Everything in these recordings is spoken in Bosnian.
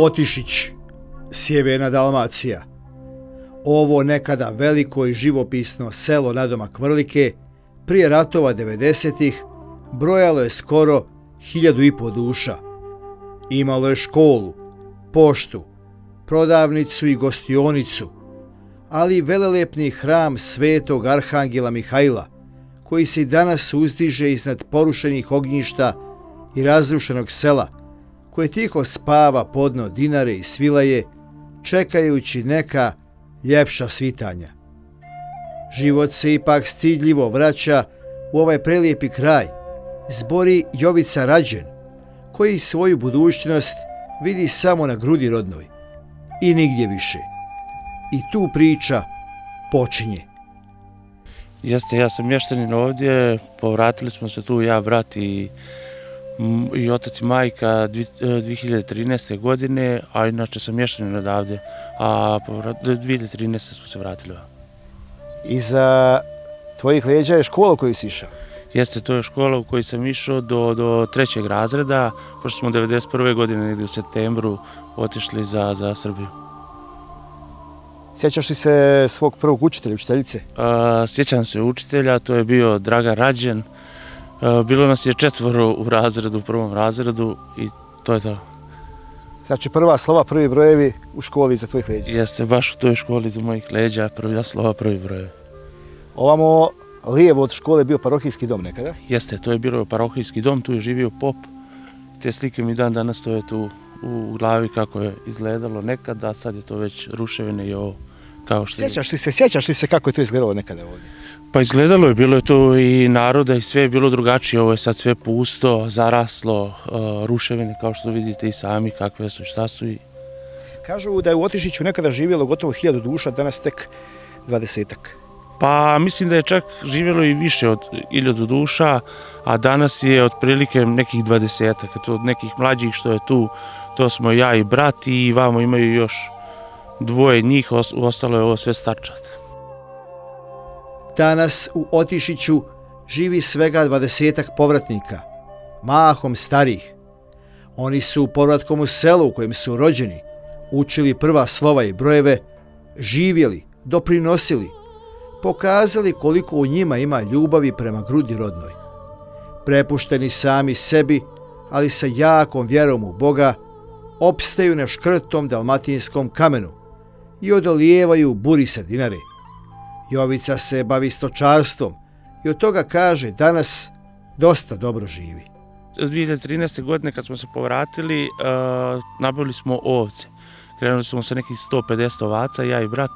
Otišić, Sjeverna Dalmacija. Ovo nekada veliko i živopisno selo nadomak Vrlike, prije ratova 90-ih, brojalo je skoro hiljadu i po duša. Imalo je školu, poštu, prodavnicu i gostionicu, ali i velelepni hram svetog Arhangela Mihajla, koji se i danas uzdiže iznad porušenih ognjišta i razrušenog sela, koje tiho spava podno dinare i svilaje, čekajući neka ljepša svitanja. Život se ipak stidljivo vraća u ovaj prelijepi kraj, zbori Jovica Rađen, koji svoju budućnost vidi samo na grudi rodnoj i nigdje više. I tu priča počinje. Jeste, ja sam mještanin ovdje, povratili smo se tu ja, brat i, i otac i majka 2013. E, godine, a inače sam mještanin odavde, a 2013. smo se vratili. Iza tvojih leđa je škola u koju si išao? Jeste, to je škola u kojoj sam išao do, do trećeg razreda, pošto smo 1991. godine, negdje u septembru, otišli za, za Srbiju. Sjećaš li se svog prvog učitelja, učiteljice? A, sjećam se učitelja, to je bio Draga Rađen. A, bilo nas je četvoro u razredu, u prvom razredu i to je to. Znači prva slova, prvi brojevi u školi za tvojih leđa? Jeste, baš u toj školi za mojih leđa, prvi slova, prvi brojevi. Ovamo lijevo od škole bio parohijski dom nekada? Jeste, to je bilo parohijski dom, tu je živio pop. Te slike mi dan danas to je tu u glavi kako je izgledalo nekada, sad je to već ruševine i ovo kao što sjećaš li se, sjećaš li se kako je to izgledalo nekada ovdje? Pa izgledalo je, bilo je to i naroda i sve je bilo drugačije, ovo je sad sve pusto, zaraslo, uh, ruševine kao što vidite i sami kakve su i šta su i... Kažu da je u Otišiću nekada živjelo gotovo hiljadu duša, danas tek dvadesetak. Pa mislim da je čak živjelo i više od hiljadu duša, a danas je otprilike nekih dvadesetak, od nekih mlađih što je tu, to smo ja i brat i vamo imaju još dvoje njih, ostalo je ovo sve starčat. Danas u Otišiću živi svega dvadesetak povratnika, mahom starih. Oni su povratkom u selu u kojem su rođeni, učili prva slova i brojeve, živjeli, doprinosili, pokazali koliko u njima ima ljubavi prema grudi rodnoj. Prepušteni sami sebi, ali sa jakom vjerom u Boga, opstaju na škrtom dalmatinskom kamenu, i odolijevaju buri sa dinare. Jovica se bavi stočarstvom i od toga kaže danas dosta dobro živi. 2013. godine kad smo se povratili, e, nabavili smo ovce. Krenuli smo sa nekih 150 ovaca, ja i brat,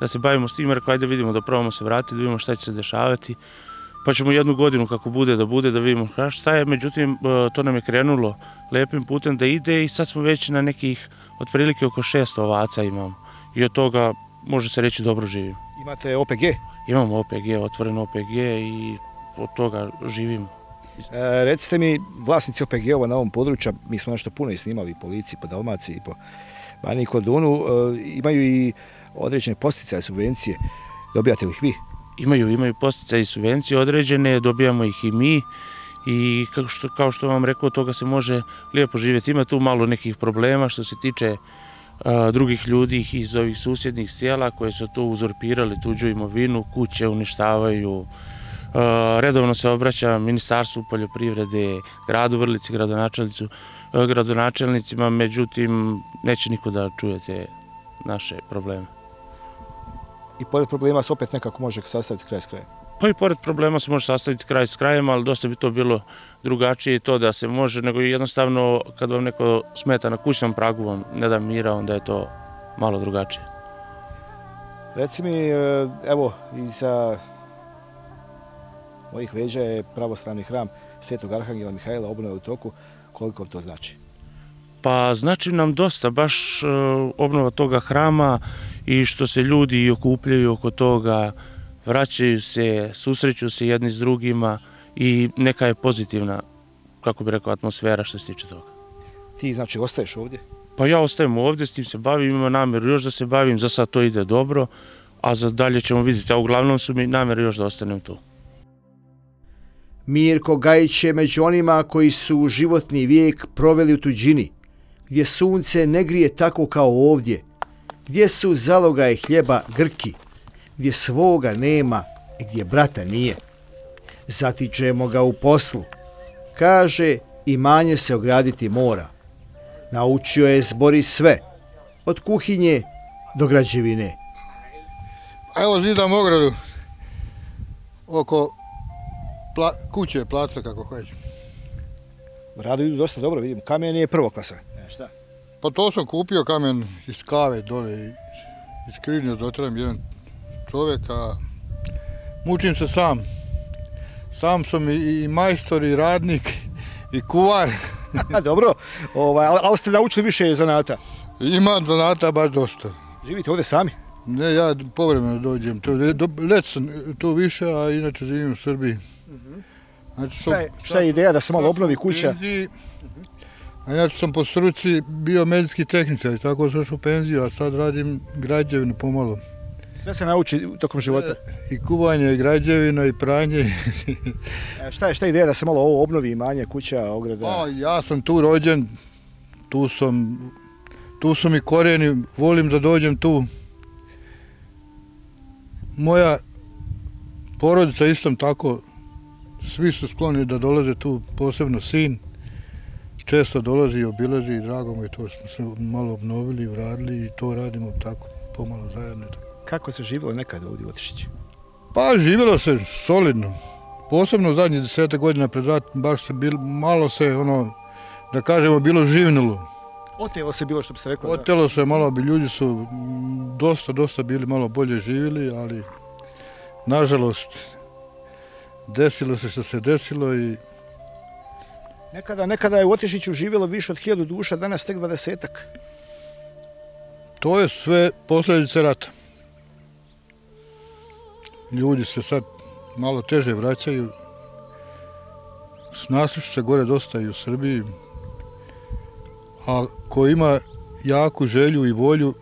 da se bavimo s tim, rekao, ajde vidimo da probamo se vratiti, da vidimo šta će se dešavati. Pa ćemo jednu godinu kako bude da bude, da vidimo šta je. Međutim, e, to nam je krenulo lepim putem da ide i sad smo već na nekih otprilike oko 600 ovaca imamo i od toga može se reći dobro živimo. Imate OPG? Imamo OPG, otvoren OPG i od toga živim. E, recite mi, vlasnici OPG-ova na ovom području, mi smo nešto puno i snimali po Lici, po Dalmaciji, po Bani i Kordunu, e, imaju i određene posticaje, subvencije. Dobijate li ih vi? Imaju, imaju posticaje i subvencije određene, dobijamo ih i mi i kao što, kao što vam rekao, toga se može lijepo živjeti. Ima tu malo nekih problema što se tiče drugih ljudi iz ovih susjednih sjela koje su tu uzurpirali tuđu imovinu, kuće uništavaju. Redovno se obraća Ministarstvu poljoprivrede, gradu Vrlici, gradonačelnicu, gradonačelnicima, međutim neće niko da čuje te naše probleme. I pored problema se opet nekako može sastaviti kraj s krajem? Pa i pored problema se može sastaviti kraj s krajem, ali dosta bi to bilo drugačije to da se može, nego jednostavno kad vam neko smeta na kućnom pragu, vam ne da mira, onda je to malo drugačije. Reci mi, e, evo, iza mojih leđa je pravoslavni hram Svetog Arhangela Mihajla obnove u toku, koliko to znači? Pa znači nam dosta, baš e, obnova toga hrama i što se ljudi okupljaju oko toga, vraćaju se, susreću se jedni s drugima i neka je pozitivna, kako bi rekao, atmosfera što se tiče toga. Ti znači ostaješ ovdje? Pa ja ostajem ovdje, s tim se bavim, imam namjeru još da se bavim, za sad to ide dobro, a za dalje ćemo vidjeti, a uglavnom su mi namjeru još da ostanem tu. Mirko Gajić je među onima koji su životni vijek proveli u tuđini, gdje sunce ne grije tako kao ovdje, gdje su zalogaje hljeba grki, gdje svoga nema i gdje brata nije. Zatičemo ga u poslu. Kaže, imanje se ograditi mora. Naučio je zbori sve, od kuhinje do građevine. Evo zidam ogradu oko pla, kuće, placa, kako hoće. Rado idu dosta dobro, vidim. Kamen je prvo klasa. E, šta? Pa to sam kupio kamen iz kave dole, iz Križnja dotram jedan čovjek, a mučim se sam. Sam sam i, i majstor, i radnik, i kuvar. dobro, ovaj, ali, ali ste naučili više zanata? Imam zanata baš dosta. Živite ovdje sami? Ne, ja povremeno dođem. To, let sam tu više, a inače živim u Srbiji. Znači, šta, je, šta je ideja da se malo obnovi kuća? Penziji, a inače sam po struci bio medijski tehničar i tako sam u penziju, a sad radim građevinu pomalo. Sve se nauči tokom života? E, I kuvanje, i građevino, i pranje. e, šta je šta je ideja da se malo ovo obnovi imanje, kuća, ograda? A, ja sam tu rođen, tu sam, tu su mi korijeni, volim da dođem tu. Moja porodica istom tako, svi su skloni da dolaze tu, posebno sin. Često dolazi i obilazi i drago mu je to smo se malo obnovili i vradili i to radimo tako, pomalo zajedno. Kako se živjelo nekad ovdje u Otišiću? Pa živjelo se solidno. Posebno u zadnjih desete godina pred rat, baš se bil, malo se, ono, da kažemo, bilo živnulo. Otelo se bilo što bi se reklo? Otelo se malo, bi ljudi su dosta, dosta bili malo bolje živjeli, ali nažalost desilo se što se desilo i... Nekada, nekada je u Otišiću živjelo više od hiljadu duša, danas tek dvadesetak. To je sve posljedice rata. Ljudi se sad malo teže vraćaju. Snasušu se gore dosta i u Srbiji. A ko ima jaku želju i volju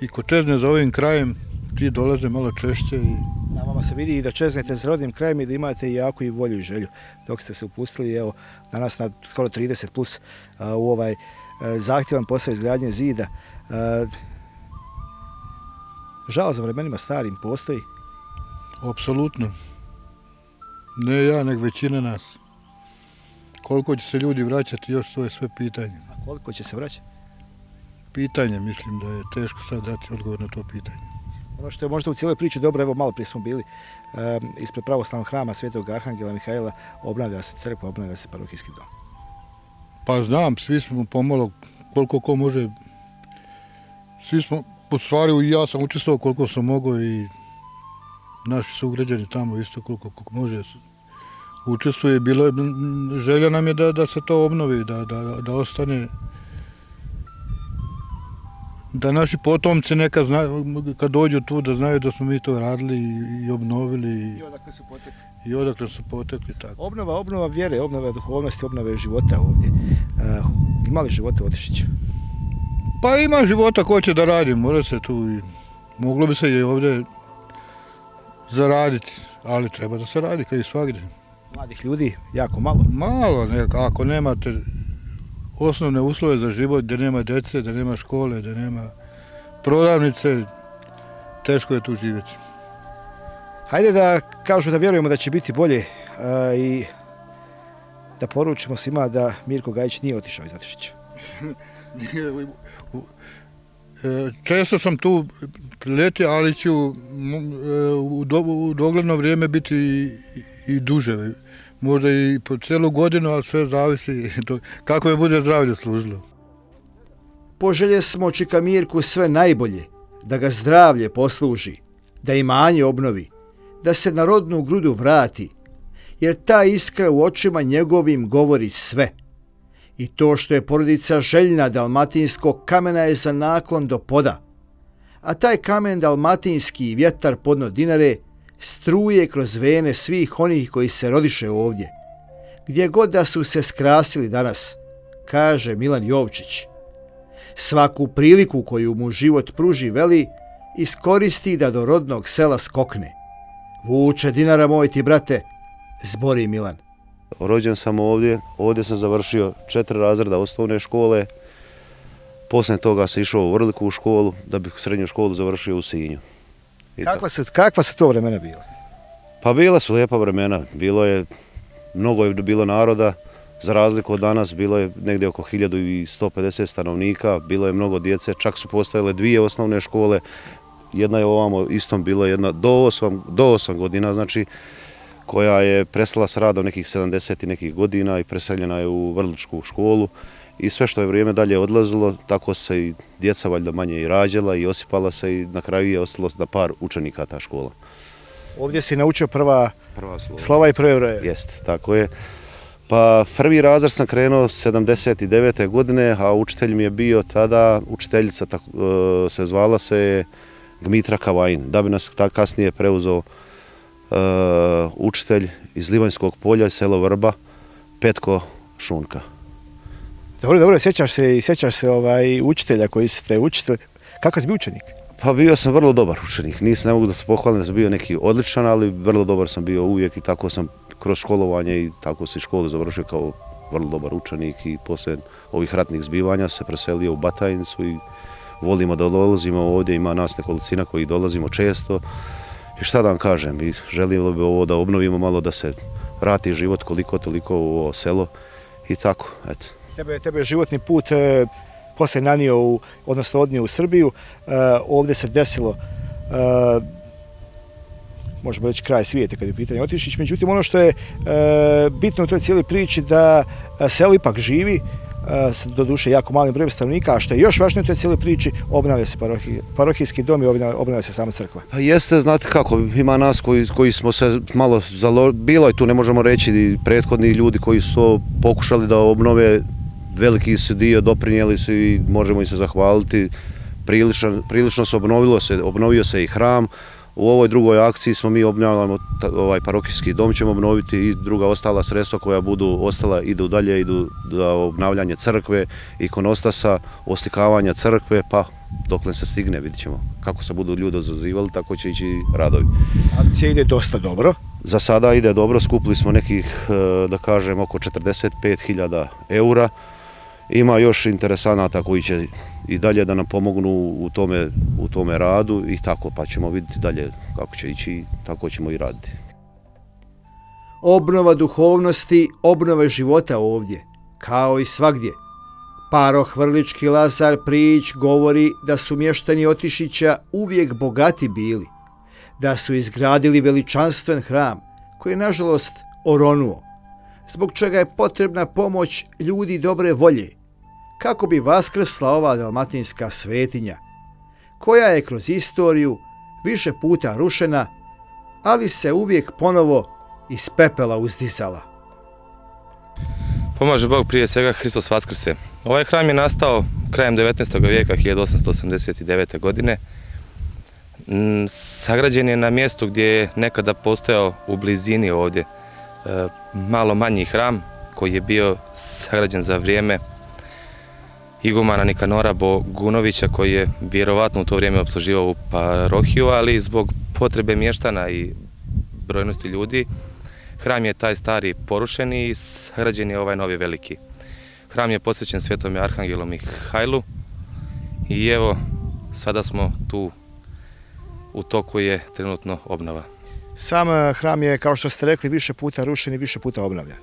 i ko čezne za ovim krajem, ti dolaze malo češće i na vama se vidi i da čeznete s rodnim krajem i da imate jaku i volju i želju dok ste se upustili evo danas na skoro 30 plus a, u ovaj uh, zahtjevan posao izgradnje zida uh, žal za vremenima starim postoji apsolutno. Ne ja nek većina nas. Koliko će se ljudi vraćati još to je sve pitanje. A koliko će se vraćati? Pitanje mislim da je teško sad dati odgovor na to pitanje. Ono što je možda u cijeloj priči dobro, evo malo prije smo bili ispred pravoslavnog hrama Svetog Arhangela Mihajla, obnavlja se crkva, obnavlja se parohijski dom. Pa znam, svi smo pomalo, koliko ko može, svi smo, po stvari, ja sam učestvovao koliko sam mogao i naši su ugrađani tamo isto koliko, koliko može učestvuje. Bilo je, želja nam je da, da se to obnovi, da, da, da ostane da naši potomci neka zna, kad dođu tu da znaju da smo mi to radili i, obnovili. I odakle su potekli. I odakle su potekli, tako. Obnova, obnova vjere, obnova duhovnosti, obnova života ovdje. Uh, ima li života u Otišiću? Pa ima života ko će da radi, mora se tu i moglo bi se i ovdje zaraditi, ali treba da se radi kao i svakdje. Mladih ljudi, jako malo? Malo, ne, ako nemate osnovne uslove za život, gdje nema djece, da nema škole, da nema prodavnice, teško je tu živjeti. Hajde da kažu da vjerujemo da će biti bolje a, i da poručimo svima da Mirko Gajić nije otišao iz Atišića. E, često sam tu priletio, ali ću e, u, do, u dogledno vrijeme biti i, i duže možda i po celu godinu, ali sve zavisi kako je bude zdravlje služilo. Poželje smo Čika Mirku sve najbolje, da ga zdravlje posluži, da imanje obnovi, da se na rodnu grudu vrati, jer ta iskra u očima njegovim govori sve. I to što je porodica željna dalmatinskog kamena je za naklon do poda. A taj kamen dalmatinski vjetar podno dinare struje kroz vene svih onih koji se rodiše ovdje. Gdje god da su se skrasili danas, kaže Milan Jovčić. Svaku priliku koju mu život pruži veli, iskoristi da do rodnog sela skokne. Vuče dinara moj ti, brate, zbori Milan. Rođen sam ovdje, ovdje sam završio četiri razreda osnovne škole, Poslije toga se išao u Vrliku u školu, da bih srednju školu završio u Sinju. I. Kakva su, kakva su to vremena bila? Pa bila su lijepa vremena, bilo je, mnogo je bilo naroda, za razliku od danas bilo je negdje oko 1150 stanovnika, bilo je mnogo djece, čak su postojale dvije osnovne škole, jedna je ovamo istom bila jedna do 8, do 8 godina, znači koja je prestala s radom nekih 70 i nekih godina i preseljena je u Vrličku školu i sve što je vrijeme dalje odlazilo, tako se i djeca valjda manje i rađala i osipala se i na kraju je ostalo na par učenika ta škola. Ovdje si naučio prva Prva slova. slova i prve broje. Jest, tako je. Pa prvi razred sam krenuo 79. godine, a učitelj mi je bio tada, učiteljica tako, e, se zvala se Gmitra Kavajin, da bi nas ta kasnije preuzeo učitelj iz Livanjskog polja, selo Vrba, Petko Šunka. Dobro, dobro, sjećaš se i sjećaš se ovaj učitelja koji ste učitelj. Kakav si bio učenik? Pa bio sam vrlo dobar učenik, nisam, ne mogu da se pohvalim da sam bio neki odličan, ali vrlo dobar sam bio uvijek i tako sam kroz školovanje i tako se školu završio kao vrlo dobar učenik i poslije ovih ratnih zbivanja se preselio u Batajnicu i volimo da dolazimo ovdje, ima nas nekolicina koji dolazimo često i šta da vam kažem, i želimo bi ovo da obnovimo malo da se vrati život koliko toliko u ovo selo i tako, eto. Tebe, tebe je životni put e, posle nanio, u, odnosno odnio u Srbiju. E, ovdje se desilo e, možemo reći kraj svijeta kad je pitanje Otišić. Međutim, ono što je e, bitno u toj cijeloj priči da selo ipak živi, Eh, se doduše jako malim brojem stanovnika, a što je još važnije u toj cijeloj priči, obnavlja se parohi, parohijski dom i obnavlja, obnavlja se sama crkva. Pa jeste, znate kako, ima nas koji, koji smo se malo zalo... Bilo je tu, ne možemo reći, i prethodni ljudi koji su pokušali da obnove, veliki su dio, doprinijeli su i možemo im se zahvaliti. Prilično, prilično se obnovilo se, obnovio se i hram. U ovoj drugoj akciji smo mi obnavljamo ta- ovaj parokijski dom, ćemo obnoviti i druga ostala sredstva koja budu ostala, idu dalje, idu za obnavljanje crkve, ikonostasa, oslikavanja crkve, pa dokle se stigne, vidit ćemo. Kako se budu ljudi zazivali, tako će ići radovi. Akcija ide dosta dobro. Za sada ide dobro, skupili smo nekih, e, da kažem, oko 45.000 eura. Ima još interesanata koji će i dalje da nam pomognu u tome, u tome radu i tako, pa ćemo vidjeti dalje kako će ići i tako ćemo i raditi. Obnova duhovnosti, obnova života ovdje, kao i svagdje. Paroh Vrlički Lazar Prijić govori da su mještani Otišića uvijek bogati bili, da su izgradili veličanstven hram koji je nažalost oronuo, zbog čega je potrebna pomoć ljudi dobre volje, kako bi vaskrsla ova dalmatinska svetinja, koja je kroz istoriju više puta rušena, ali se uvijek ponovo iz pepela uzdizala. Pomaže Bog prije svega Hristos Vaskrse. Ovaj hram je nastao krajem 19. vijeka 1889. godine. Mm, sagrađen je na mjestu gdje je nekada postojao u blizini ovdje Eh, malo manji hram koji je bio sagrađen za vrijeme igumana Nikanora Bogunovića koji je vjerovatno u to vrijeme obsluživao u parohiju, ali zbog potrebe mještana i brojnosti ljudi Hram je taj stari porušen i sagrađen je ovaj novi veliki. Hram je posvećen svetom Arhangelu Mihajlu i evo, sada smo tu, u toku je trenutno obnova. Sam eh, hram je, kao što ste rekli, više puta rušen i više puta obnavljan.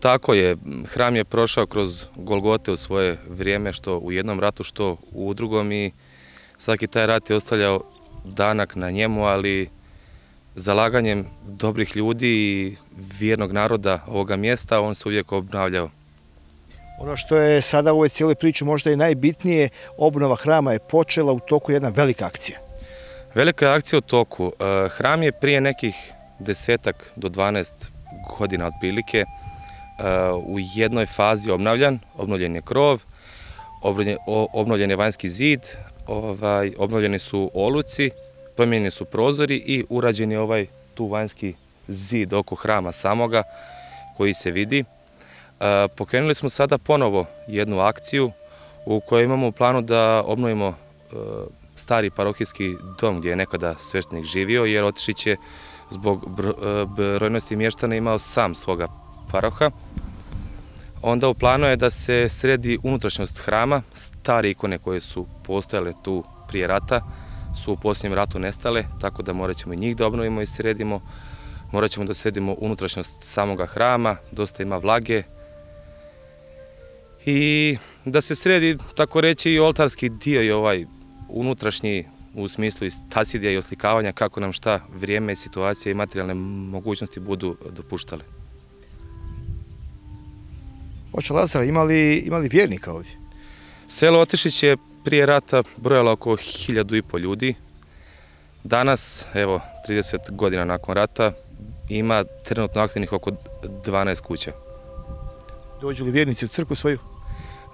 Tako je, hram je prošao kroz Golgote u svoje vrijeme, što u jednom ratu, što u drugom i svaki taj rat je ostavljao danak na njemu, ali zalaganjem dobrih ljudi i vjernog naroda ovoga mjesta on se uvijek obnavljao. Ono što je sada u ovoj cijeloj priči možda i najbitnije, obnova hrama je počela u toku jedna velika akcija. Velika je akcija u toku. E, hram je prije nekih desetak do 12 godina otprilike e, u jednoj fazi obnavljan, obnovljen je krov, obnovljen- je vanjski zid, ovaj, obnovljeni su oluci, promijenjeni su prozori i urađen je ovaj tu vanjski zid oko hrama samoga koji se vidi. E, pokrenuli smo sada ponovo jednu akciju u kojoj imamo u planu da obnovimo stari parohijski dom gdje je nekada sveštenik živio, jer Otišić je zbog e, brojnosti mještana imao sam svoga paroha. Onda u planu je da se sredi unutrašnjost hrama, stare ikone koje su postojale tu prije rata, su u posljednjem ratu nestale, tako da morat ćemo i njih da obnovimo i sredimo. Morat ćemo da sredimo unutrašnjost samoga hrama, dosta ima vlage. I da se sredi, tako reći, i oltarski dio i ovaj unutrašnji u smislu i stasidija i oslikavanja kako nam šta vrijeme, situacije i materijalne mogućnosti budu dopuštale. Oče Lazara, imali, imali vjernika ovdje? Selo Otišić je prije rata brojalo oko hiljadu i pol ljudi. Danas, evo, 30 godina nakon rata, ima trenutno aktivnih oko 12 kuća. Dođu li vjernici u crku svoju?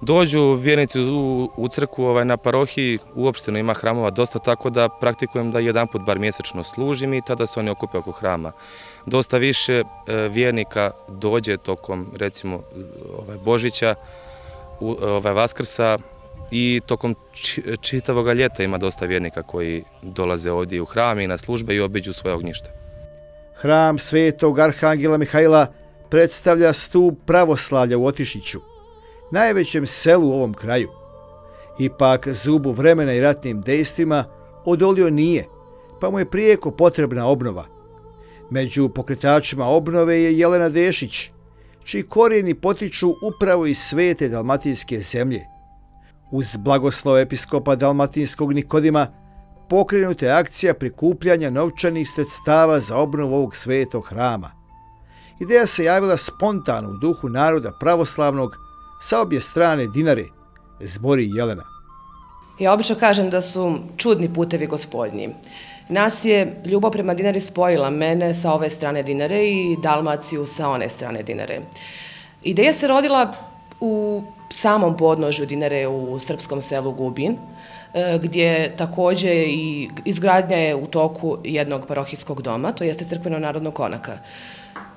Dođu vjernici u, u crku ovaj, na parohiji, uopšteno ima hramova dosta, tako da praktikujem da jedan put bar mjesečno služim i tada se oni okupe oko hrama. Dosta više e, vjernika dođe tokom, recimo, ovaj, Božića, u, ovaj, Vaskrsa, i tokom čitavog ljeta ima dosta vjernika koji dolaze ovdje u hram i na službe i obiđu svoje ognjište. Hram svetog Arhangela Mihajla predstavlja stup pravoslavlja u Otišiću, najvećem selu u ovom kraju. Ipak zubu vremena i ratnim dejstvima odolio nije, pa mu je prijeko potrebna obnova. Među pokretačima obnove je Jelena Dešić, čiji korijeni potiču upravo iz svete dalmatinske zemlje – Uz blagoslov episkopa Dalmatinskog Nikodima pokrenuta je akcija prikupljanja novčanih sredstava za obnovu ovog svetog hrama. Ideja se javila spontano u duhu naroda pravoslavnog sa obje strane Dinare, zbori Jelena. Ja obično kažem da su čudni putevi gospodnji. Nas je ljubav prema Dinari spojila mene sa ove strane Dinare i Dalmaciju sa one strane Dinare. Ideja se rodila u samom podnožju Dinare u srpskom selu Gubin, e, gdje takođe i izgradnja je u toku jednog parohijskog doma, to jeste crkveno narodnog konaka.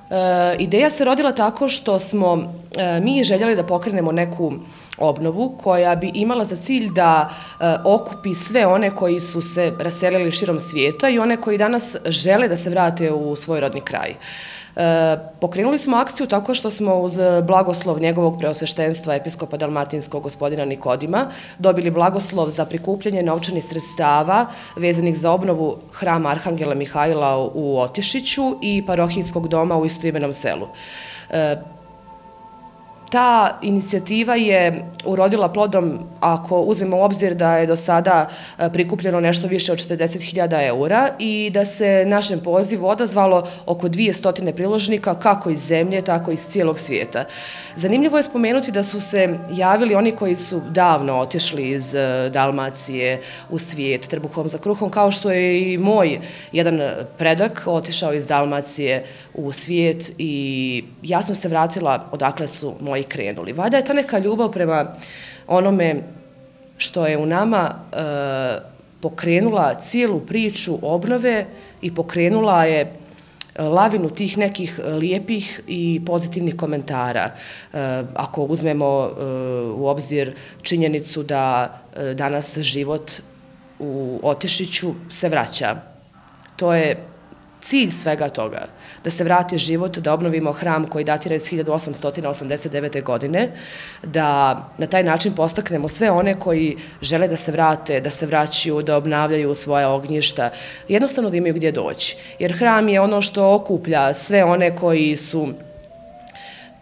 E, ideja se rodila tako što smo e, mi željeli da pokrenemo neku obnovu koja bi imala za cilj da e, okupi sve one koji su se raselili širom svijeta i one koji danas žele da se vrate u svoj rodni kraj. E, pokrenuli smo akciju tako što smo uz blagoslov njegovog preosveštenstva episkopa Dalmatinskog gospodina Nikodima dobili blagoslov za prikupljanje novčanih sredstava vezanih za obnovu hrama Arhangela Mihajla u Otišiću i parohijskog doma u istoimenom selu. E, Ta inicijativa je urodila plodom ako uzmemo u obzir da je do sada e, prikupljeno nešto više od 40.000 eura i da se našem pozivu odazvalo oko 200 priložnika kako iz zemlje, tako i iz cijelog svijeta. Zanimljivo je spomenuti da su se javili oni koji su davno otišli iz e, Dalmacije u svijet trbuhom za kruhom, kao što je i moj jedan predak otišao iz Dalmacije u svijet i ja sam se vratila odakle su moji i krenuli. Vada je ta neka ljubav prema onome što je u nama e, pokrenula cijelu priču obnove i pokrenula je e, lavinu tih nekih e, lijepih i pozitivnih komentara. E, ako uzmemo e, u obzir činjenicu da e, danas život u Otešiću se vraća. To je cilj svega toga da se vrati život, da obnovimo hram koji datira iz 1889. godine, da na taj način postaknemo sve one koji žele da se vrate, da se vraćaju, da obnavljaju svoje ognjišta, jednostavno da imaju gdje doći. Jer hram je ono što okuplja sve one koji su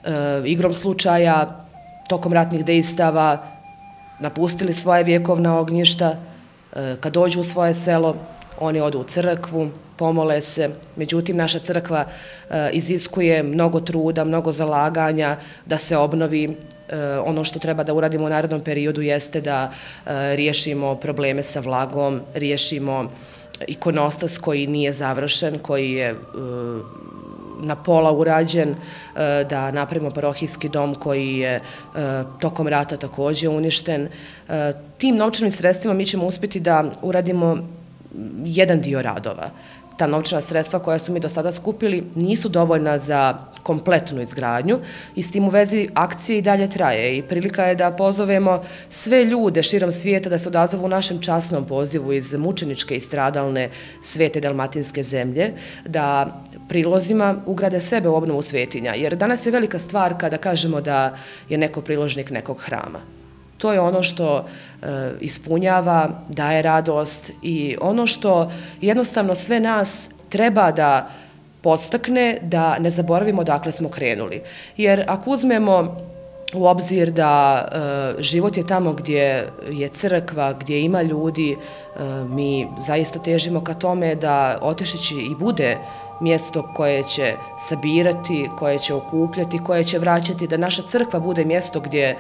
e, igrom slučaja, tokom ratnih dejstava, napustili svoje vjekovna ognjišta, e, kad dođu u svoje selo, oni odu u crkvu, pomole se. Međutim, naša crkva e, iziskuje mnogo truda, mnogo zalaganja da se obnovi e, ono što treba da uradimo u narodnom periodu jeste da e, riješimo probleme sa vlagom, riješimo ikonostas koji nije završen, koji je e, na pola urađen, e, da napravimo parohijski dom koji je e, tokom rata također uništen. Tim novčanim sredstvima mi ćemo uspjeti da uradimo jedan dio radova ta novčana sredstva koja su mi do sada skupili nisu dovoljna za kompletnu izgradnju i s tim u vezi akcije i dalje traje i prilika je da pozovemo sve ljude širom svijeta da se odazovu u našem časnom pozivu iz mučeničke i stradalne svete dalmatinske zemlje, da prilozima ugrade sebe u obnovu svetinja. Jer danas je velika stvar kada kažemo da je neko priložnik nekog hrama. To je ono što e, ispunjava, daje radost i ono što jednostavno sve nas treba da podstakne da ne zaboravimo dakle smo krenuli. Jer ako uzmemo u obzir da e, život je tamo gdje je crkva, gdje ima ljudi, e, mi zaista težimo ka tome da Otešići i bude mjesto koje će sabirati, koje će okupljati, koje će vraćati, da naša crkva bude mjesto gdje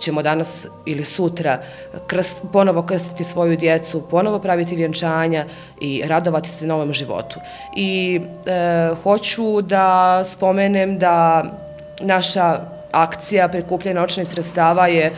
ćemo danas ili sutra krst, ponovo krstiti svoju djecu, ponovo praviti vjenčanja i radovati se novom životu. I e, hoću da spomenem da naša akcija prikupljena očnih sredstava je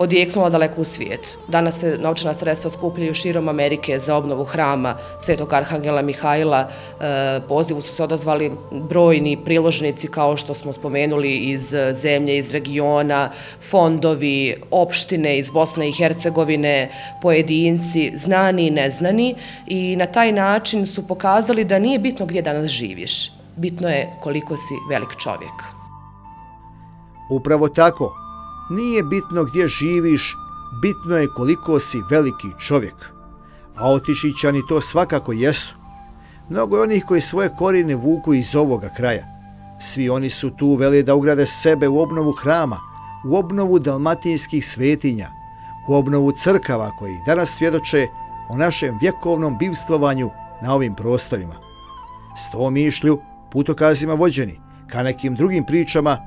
odjeknula daleko u svijet. Danas se novčana sredstva skupljaju širom Amerike za obnovu hrama Svetog Arhangela Mihajla. E, pozivu su se odazvali brojni priložnici kao što smo spomenuli iz zemlje, iz regiona, fondovi, opštine iz Bosne i Hercegovine, pojedinci, znani i neznani i na taj način su pokazali da nije bitno gdje danas živiš. Bitno je koliko si velik čovjek. Upravo tako, nije bitno gdje živiš, bitno je koliko si veliki čovjek. A otišićani to svakako jesu. Mnogo je onih koji svoje korine vuku iz ovoga kraja. Svi oni su tu veli da ugrade sebe u obnovu hrama, u obnovu dalmatinskih svetinja, u obnovu crkava koji danas svjedoče o našem vjekovnom bivstvovanju na ovim prostorima. S to mišlju, putokazima vođeni, ka nekim drugim pričama,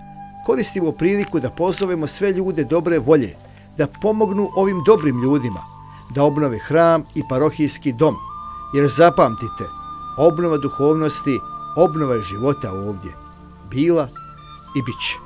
koristimo priliku da pozovemo sve ljude dobre volje, da pomognu ovim dobrim ljudima, da obnove hram i parohijski dom, jer zapamtite, obnova duhovnosti, obnova života ovdje, bila i bit će.